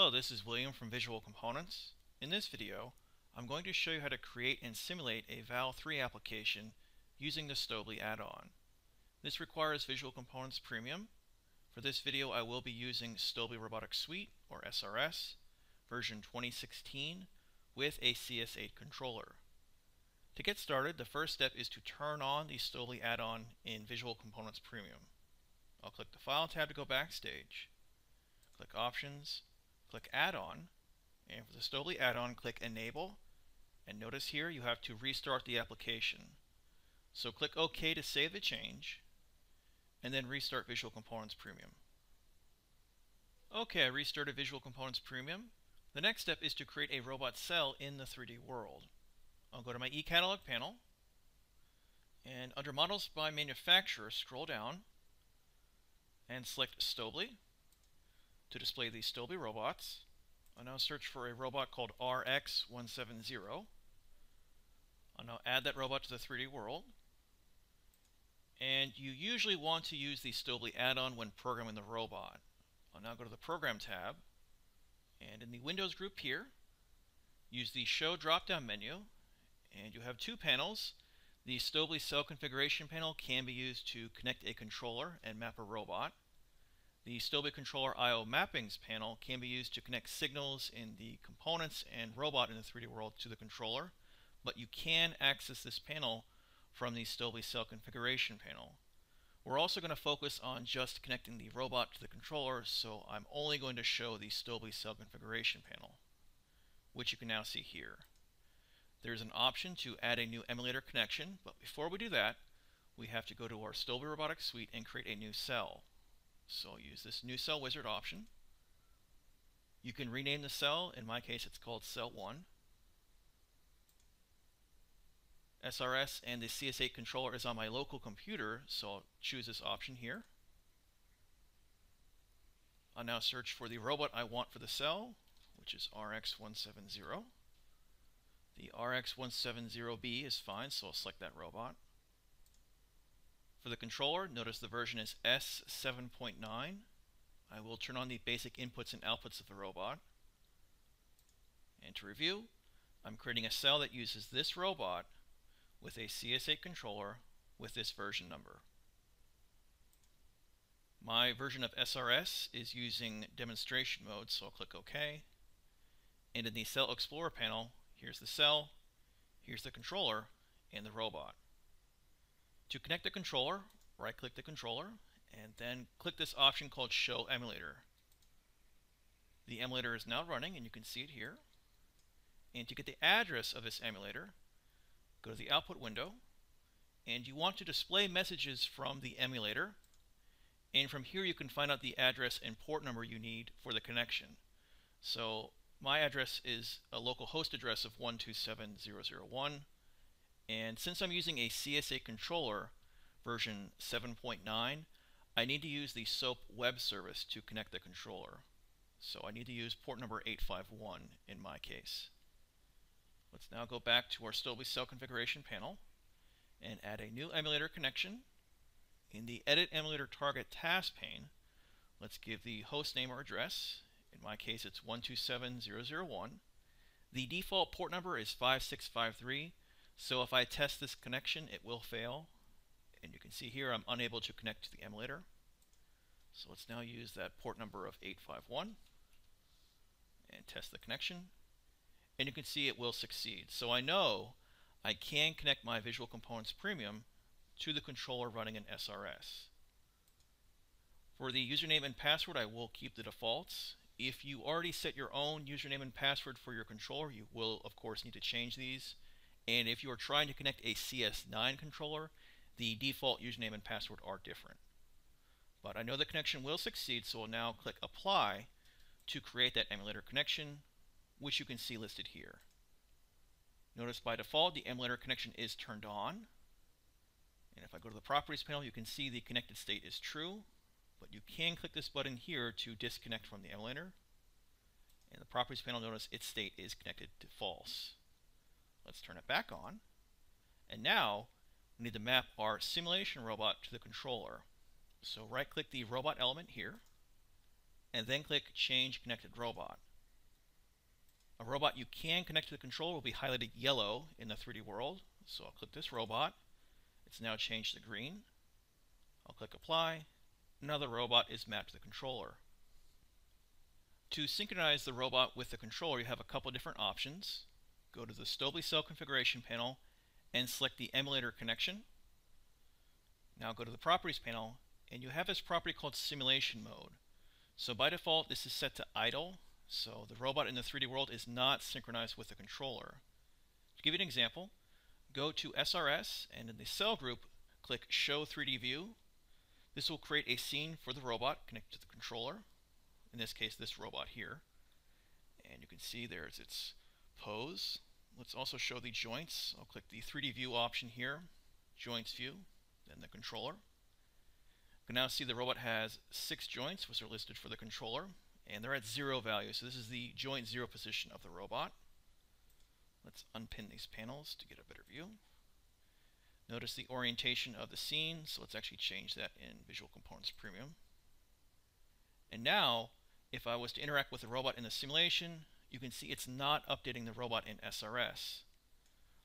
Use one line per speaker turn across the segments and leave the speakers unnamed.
Hello, this is William from Visual Components. In this video, I'm going to show you how to create and simulate a Val 3 application using the Stäubli add-on. This requires Visual Components Premium. For this video, I will be using Stäubli Robotics Suite, or SRS, version 2016, with a CS8 controller. To get started, the first step is to turn on the Stäubli add-on in Visual Components Premium. I'll click the File tab to go backstage. Click Options, click Add-on, and for the Stäubli add-on, click Enable, and notice here you have to restart the application. So click OK to save the change, and then restart Visual Components Premium. Okay, I restarted Visual Components Premium. The next step is to create a robot cell in the 3D world. I'll go to my eCatalog panel, and under Models by Manufacturer, scroll down, and select Stäubli to display the Stäubli robots. I'll now search for a robot called RX170. I'll now add that robot to the 3D world. And you usually want to use the Stäubli add-on when programming the robot. I'll now go to the Program tab, and in the Windows group here, use the Show drop-down menu, and you have two panels. The Stäubli Cell Configuration panel can be used to connect a controller and map a robot. The Stäubli Controller I.O. Mappings panel can be used to connect signals in the components and robot in the 3D world to the controller, but you can access this panel from the Stäubli Cell Configuration panel. We're also going to focus on just connecting the robot to the controller, so I'm only going to show the Stäubli Cell Configuration panel, which you can now see here. There's an option to add a new emulator connection, but before we do that, we have to go to our Stäubli Robotics Suite and create a new cell. So I'll use this new cell wizard option. You can rename the cell. In my case, it's called cell 1. SRS and the CS8 controller is on my local computer, so I'll choose this option here. I'll now search for the robot I want for the cell, which is RX170. The RX170B is fine, so I'll select that robot. For the controller, notice the version is S7.9. I will turn on the basic inputs and outputs of the robot. And to review, I'm creating a cell that uses this robot with a CS8 controller with this version number. My version of SRS is using demonstration mode, so I'll click OK. And in the Cell Explorer panel, here's the cell, here's the controller, and the robot. To connect the controller, right-click the controller, and then click this option called Show Emulator. The emulator is now running, and you can see it here. And to get the address of this emulator, go to the output window, and you want to display messages from the emulator. And from here you can find out the address and port number you need for the connection. So my address is a local host address of 127001. And since I'm using a CS8 controller version 7.9, I need to use the SOAP web service to connect the controller. So I need to use port number 851 in my case. Let's now go back to our Stäubli cell configuration panel and add a new emulator connection. In the Edit Emulator Target task pane, let's give the host name or address. In my case, it's 127001. The default port number is 5653, so if I test this connection, it will fail. And you can see here I'm unable to connect to the emulator. So let's now use that port number of 851 and test the connection. And you can see it will succeed. So I know I can connect my Visual Components Premium to the controller running an SRS. For the username and password, I will keep the defaults. If you already set your own username and password for your controller, you will, of course, need to change these. And if you are trying to connect a CS9 controller, the default username and password are different. But I know the connection will succeed, so I'll now click Apply to create that emulator connection, which you can see listed here. Notice by default the emulator connection is turned on. And if I go to the Properties panel, you can see the connected state is true, but you can click this button here to disconnect from the emulator. And the Properties panel, notice its state is connected to false. Let's turn it back on. And now we need to map our simulation robot to the controller. So right click the robot element here and then click change connected robot. A robot you can connect to the controller will be highlighted yellow in the 3D world. So I'll click this robot. It's now changed to green. I'll click apply. Now the robot is mapped to the controller. To synchronize the robot with the controller, you have a couple different options. Go to the Stäubli Cell configuration panel and select the emulator connection. Now go to the properties panel and you have this property called simulation mode. So by default this is set to idle so the robot in the 3D world is not synchronized with the controller. To give you an example, go to SRS and in the cell group click show 3D view. This will create a scene for the robot connected to the controller. In this case this robot here. And you can see there's its pose. Let's also show the joints. I'll click the 3D view option here, joints view, then the controller. You can now see the robot has six joints, which are listed for the controller, and they're at zero value. So this is the joint zero position of the robot. Let's unpin these panels to get a better view. Notice the orientation of the scene, so let's actually change that in Visual Components Premium. And now, if I was to interact with the robot in the simulation, you can see it's not updating the robot in SRS.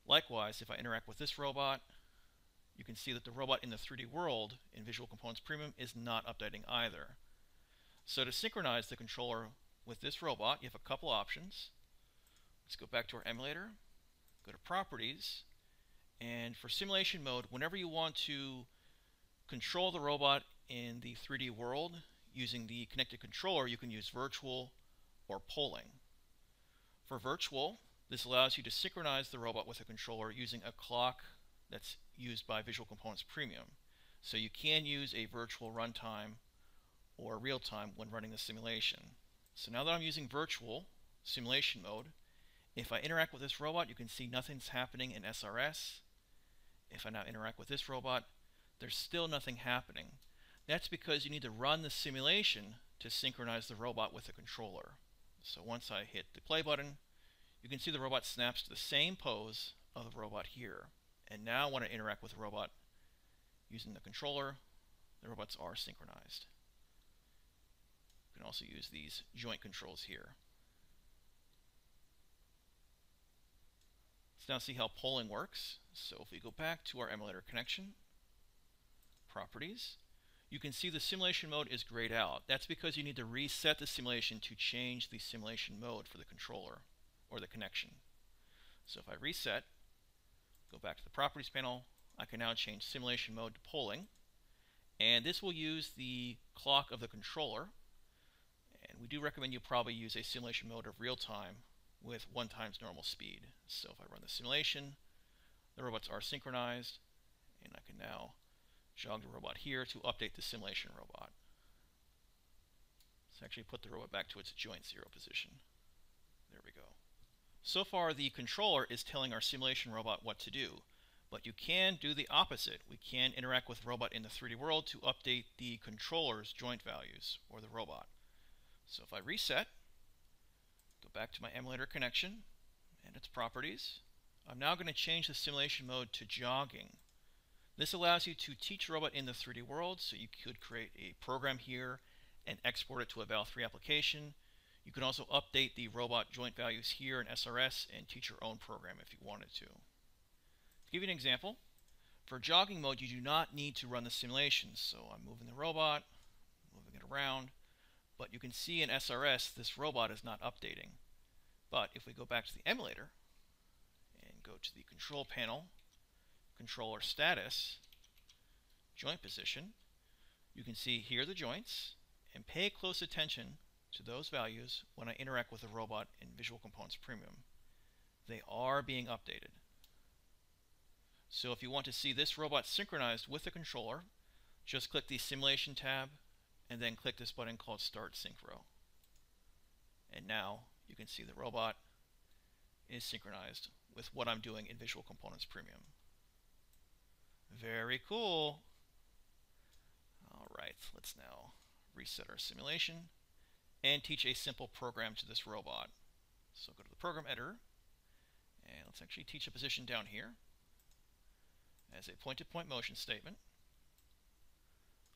Likewise, if I interact with this robot, you can see that the robot in the 3D world in Visual Components Premium is not updating either. So to synchronize the controller with this robot, you have a couple options. Let's go back to our emulator, go to Properties, and for simulation mode, whenever you want to control the robot in the 3D world using the connected controller, you can use virtual or polling. For virtual, this allows you to synchronize the robot with a controller using a clock that's used by Visual Components Premium. So you can use a virtual runtime or real time when running the simulation. So now that I'm using virtual simulation mode, if I interact with this robot, you can see nothing's happening in SRS. If I now interact with this robot, there's still nothing happening. That's because you need to run the simulation to synchronize the robot with the controller. So once I hit the play button, you can see the robot snaps to the same pose of the robot here. And now when I interact with the robot using the controller, the robots are synchronized. You can also use these joint controls here. Let's now see how polling works. So if we go back to our emulator connection, properties, you can see the simulation mode is grayed out. That's because you need to reset the simulation to change the simulation mode for the controller or the connection. So if I reset, go back to the properties panel, I can now change simulation mode to polling. And this will use the clock of the controller and we do recommend you probably use a simulation mode of real time with 1 times normal speed. So if I run the simulation, the robots are synchronized, and I can now jog the robot here to update the simulation robot. Let's actually put the robot back to its joint zero position. There we go. So far, the controller is telling our simulation robot what to do, but you can do the opposite. We can interact with robot in the 3D world to update the controller's joint values, or the robot. So if I reset, go back to my emulator connection and its properties, I'm now going to change the simulation mode to jogging. This allows you to teach robot in the 3D world, so you could create a program here and export it to a Val 3 application. You can also update the robot joint values here in SRS and teach your own program if you wanted to. To give you an example, for jogging mode you do not need to run the simulation. So I'm moving the robot, moving it around, but you can see in SRS this robot is not updating. But if we go back to the emulator and go to the control panel, controller status, joint position, you can see here the joints and pay close attention to those values when I interact with the robot in Visual Components Premium. They are being updated. So if you want to see this robot synchronized with the controller, just click the Simulation tab and then click this button called Start Synchro. And now you can see the robot is synchronized with what I'm doing in Visual Components Premium. Very cool. All right, let's now reset our simulation and teach a simple program to this robot. So go to the program editor and let's actually teach a position down here as a point-to-point -point motion statement.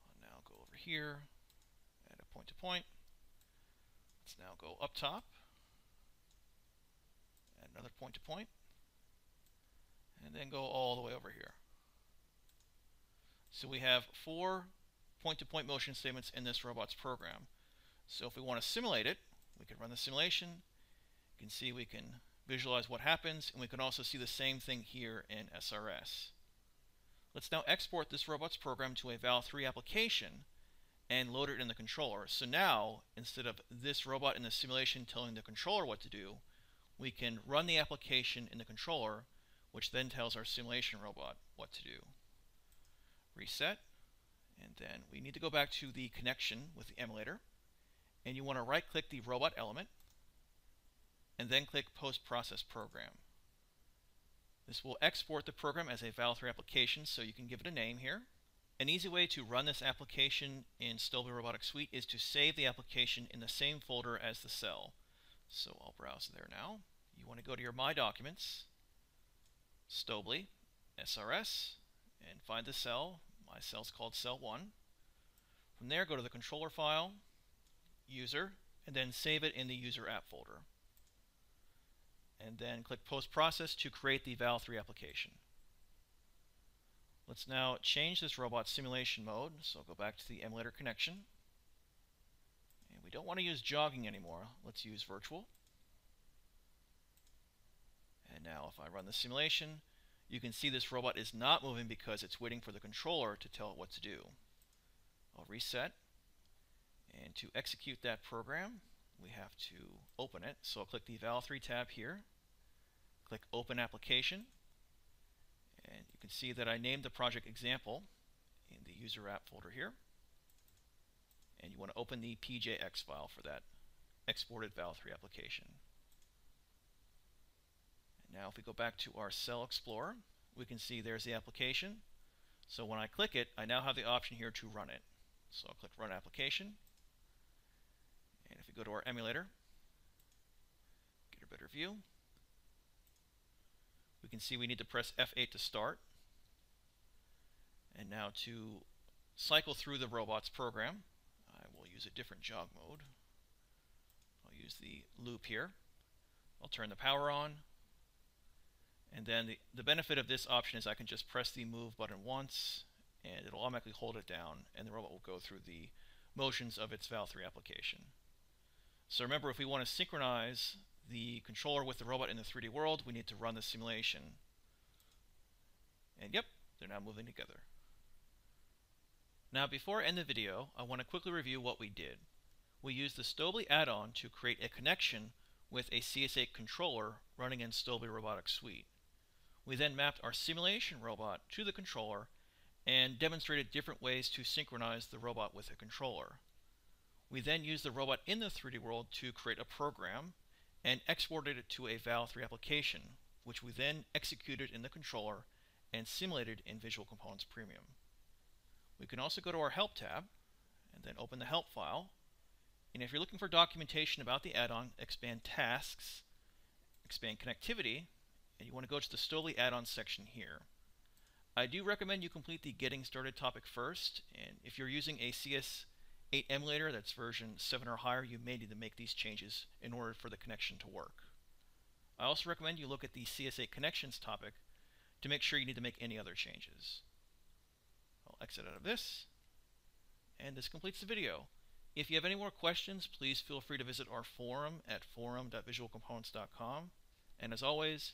I'll now go over here add a point to point. Let's now go up top. another point to point, and then go all the way over here. So we have four point-to-point -point motion statements in this robot's program. So if we want to simulate it, we can run the simulation. You can see we can visualize what happens, and we can also see the same thing here in SRS. Let's now export this robot's program to a Val3 application and load it in the controller. So now, instead of this robot in the simulation telling the controller what to do, we can run the application in the controller, which then tells our simulation robot what to do. Reset, and then we need to go back to the connection with the emulator, and you want to right-click the robot element, and then click Post Process Program. This will export the program as a Val3 application, so you can give it a name here. An easy way to run this application in Stäubli Robotics Suite is to save the application in the same folder as the cell. So I'll browse there now. You want to go to your My Documents, Stäubli, SRS, and find the cell. My cell's called Cell 1. From there, go to the controller file, User, and then save it in the User App folder and then click Post Process to create the Val3 application. Let's now change this robot simulation mode. So I'll go back to the emulator connection. And we don't want to use jogging anymore. Let's use virtual. And now if I run the simulation, you can see this robot is not moving because it's waiting for the controller to tell it what to do. I'll reset. And to execute that program, we have to open it. So I'll click the Val3 tab here, click Open Application, and you can see that I named the project example in the user app folder here. And you want to open the PJX file for that exported Val3 application. Now if we go back to our Cell Explorer, we can see there's the application. So when I click it, I now have the option here to run it. So I'll click Run Application, and if we go to our emulator, get a better view, we can see we need to press F8 to start. And now to cycle through the robot's program, I will use a different jog mode. I'll use the loop here. I'll turn the power on. And then the, the benefit of this option is I can just press the move button once and it'll automatically hold it down and the robot will go through the motions of its Val3 application. So remember, if we want to synchronize the controller with the robot in the 3D world, we need to run the simulation. And yep, they're now moving together. Now before I end the video, I want to quickly review what we did. We used the Stäubli add-on to create a connection with a CS8 controller running in Stäubli Robotics Suite. We then mapped our simulation robot to the controller and demonstrated different ways to synchronize the robot with the controller. We then used the robot in the 3D world to create a program and exported it to a Val3 application, which we then executed in the controller and simulated in Visual Components Premium. We can also go to our Help tab and then open the Help file. And if you're looking for documentation about the add-on, expand Tasks, expand Connectivity, and you want to go to the Stäubli add-on section here. I do recommend you complete the Getting Started topic first, and if you're using a CS 8 emulator that's version 7 or higher, you may need to make these changes in order for the connection to work. I also recommend you look at the CS8 connections topic to make sure you need to make any other changes. I'll exit out of this, and this completes the video. If you have any more questions, please feel free to visit our forum at forum.visualcomponents.com. And as always,